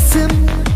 sesim